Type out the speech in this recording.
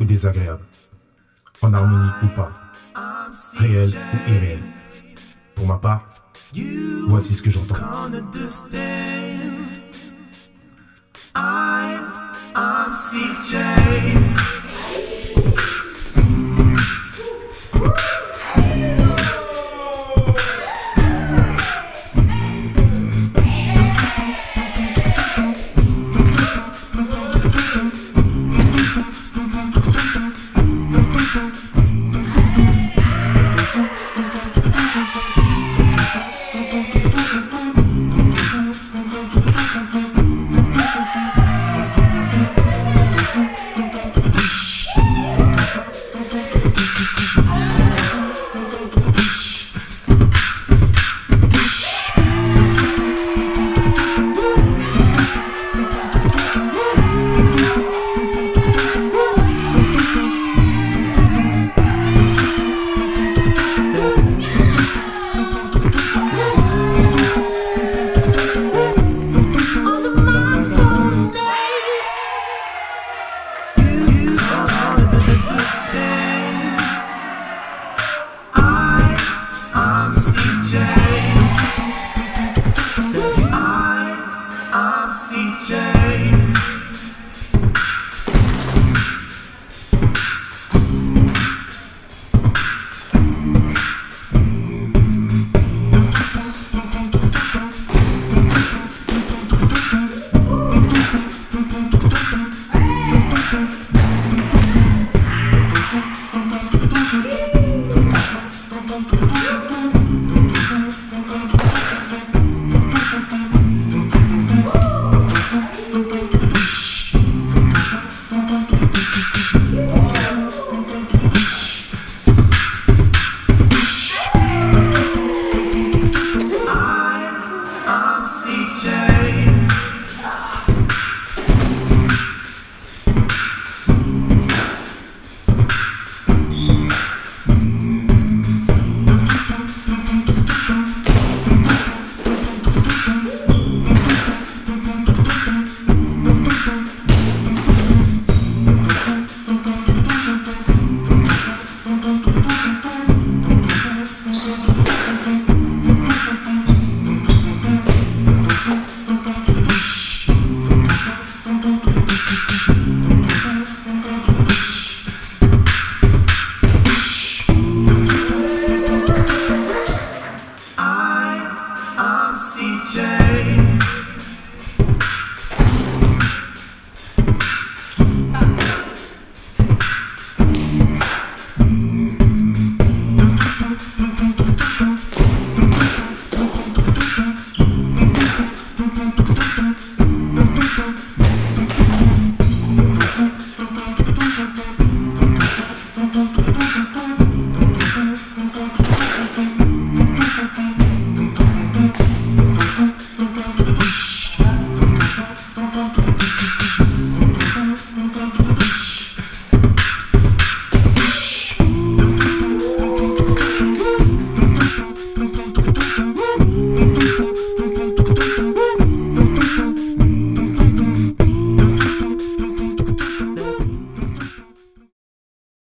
ou désagréable, en harmonie ou pas, réel ou irréel. Pour ma part, voici ce que j'entends.